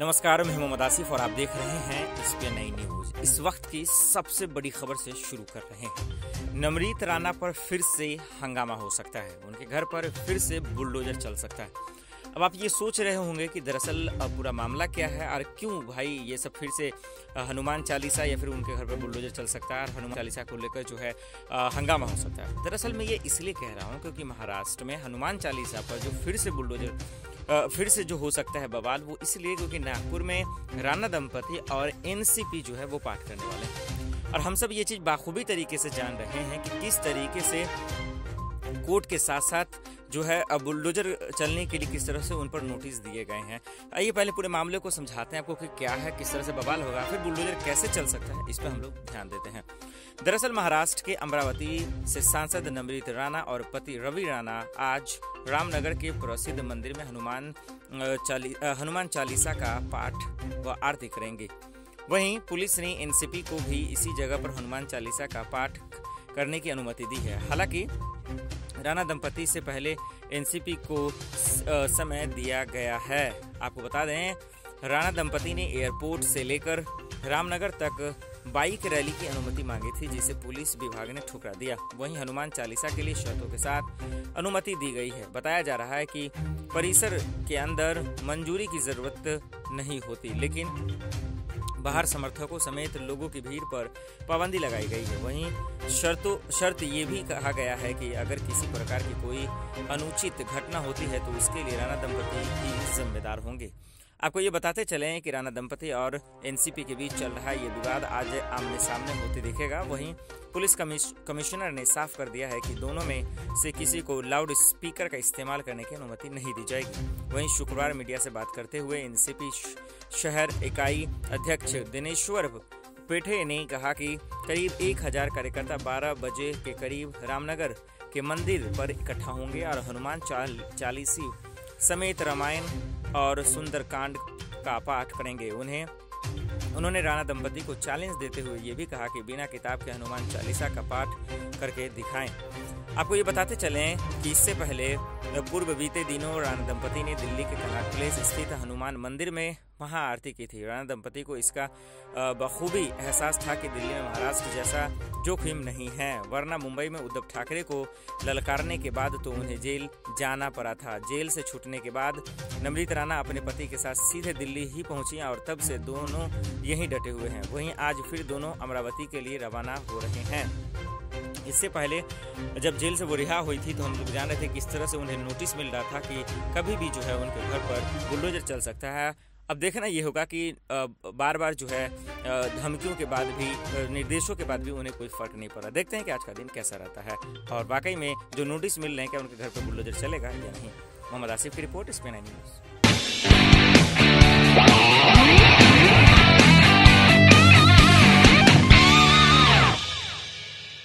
नमस्कार, मैं मोहम्मद आसिफ और आप देख रहे हैं इस पे नई न्यूज़। इस वक्त की सबसे बड़ी खबर से शुरू कर रहे हैं। नमरीत राणा पर फिर से हंगामा हो सकता है। उनके घर पर फिर से बुलडोजर चल सकता है। अब आप ये सोच रहे होंगे कि दरअसल पूरा मामला क्या है और क्यों भाई ये सब फिर से हनुमान चालीसा या फिर उनके घर पर बुलडोजर चल सकता है और हनुमान चालीसा को लेकर जो है हंगामा हो सकता है। दरअसल मैं ये इसलिए कह रहा हूँ क्योंकि महाराष्ट्र में हनुमान चालीसा पर जो फिर से बुलडोजर फिर से जो हो सकता है बवाल, वो इसलिए क्योंकि नागपुर में राणा दंपति और एनसीपी जो है वो पाठ करने वाले हैं। और हम सब ये चीज़ बाखूबी तरीके से जान रहे हैं कि किस तरीके से कोर्ट के साथ साथ जो है अब बुलडोजर चलने के लिए किस तरह से उन पर नोटिस दिए गए हैं। आइए पहले पूरे मामले को समझाते हैं आपको कि क्या है, किस तरह से बवाल होगा, फिर बुलडोजर कैसे चल सकता है, इस पर हम लोग ध्यान देते हैं। दरअसल महाराष्ट्र के अमरावती से सांसद नमृत राणा और पति रवि राणा आज रामनगर के प्रसिद्ध मंदिर में हनुमान चाली हनुमान चालीसा का पाठ व आरती करेंगे। वहीं पुलिस ने एनसीपी को भी इसी जगह पर हनुमान चालीसा का पाठ करने की अनुमति दी है। हालाँकि राणा दंपति से पहले एनसीपी को समय दिया गया है। आपको बता दें, राणा दंपति ने एयरपोर्ट से लेकर रामनगर तक बाइक रैली की अनुमति मांगी थी, जिसे पुलिस विभाग ने ठुकरा दिया। वहीं हनुमान चालीसा के लिए शर्तों के साथ अनुमति दी गई है। बताया जा रहा है कि परिसर के अंदर मंजूरी की ज़रूरत नहीं होती, लेकिन बाहर समर्थकों समेत लोगों की भीड़ पर पाबंदी लगाई गई है। वहीं शर्तों, शर्त ये भी कहा गया है कि अगर किसी प्रकार की कोई अनुचित घटना होती है तो उसके लिए राणा दंपति ही जिम्मेदार होंगे। आपको ये बताते चले कि राणा दंपति और एनसीपी के बीच चल रहा ये विवाद आज आमने सामने होते दिखेगा। वहीं पुलिस कमिश्नर ने साफ़ कर दिया है कि दोनों में से किसी को लाउड स्पीकर का इस्तेमाल करने की अनुमति नहीं दी जाएगी। वहीं शुक्रवार मीडिया से बात करते हुए एनसीपी शहर इकाई अध्यक्ष दिनेश्वर पेठे ने कहा कि करीब एक हज़ार कार्यकर्ता 12 बजे के करीब रामनगर के मंदिर पर इकट्ठा होंगे और हनुमान चाल, चालीसी समेत रामायण और सुंदरकांड का पाठ करेंगे उन्हें। उन्होंने राणा दंपति को चैलेंज देते हुए ये भी कहा कि बिना किताब के हनुमान चालीसा का पाठ करके दिखाएँ। आपको ये बताते चलें कि इससे पहले, पूर्व बीते दिनों राणा दंपति ने दिल्ली के कनाट प्लेस स्थित हनुमान मंदिर में महाआरती की थी। राणा दंपति को इसका बखूबी एहसास था कि दिल्ली में महाराष्ट्र जैसा जोखिम नहीं है, वरना मुंबई में उद्धव ठाकरे को ललकारने के बाद तो उन्हें जेल जाना पड़ा था। जेल से छूटने के बाद नमृत राणा अपने पति के साथ सीधे दिल्ली ही पहुँची और तब से दोनों यहीं डटे हुए हैं। वहीं आज फिर दोनों अमरावती के लिए रवाना हो रहे हैं। इससे पहले जब जेल से वो रिहा हुई थी तो हम लोग जान रहे थे किस तरह से उन्हें नोटिस मिल रहा था कि कभी भी जो है उनके घर पर बुलडोजर चल सकता है। अब देखना ये होगा कि बार बार जो है धमकियों के बाद भी निर्देशों के बाद भी उन्हें कोई फ़र्क नहीं पड़ा। देखते हैं कि आज का दिन कैसा रहता है। और वाकई में जो नोटिस मिल रहे हैं, क्या उनके घर पर बुलडोजर चलेगा या नहीं? मोहम्मद आसिफ की रिपोर्ट पे न्यूज़।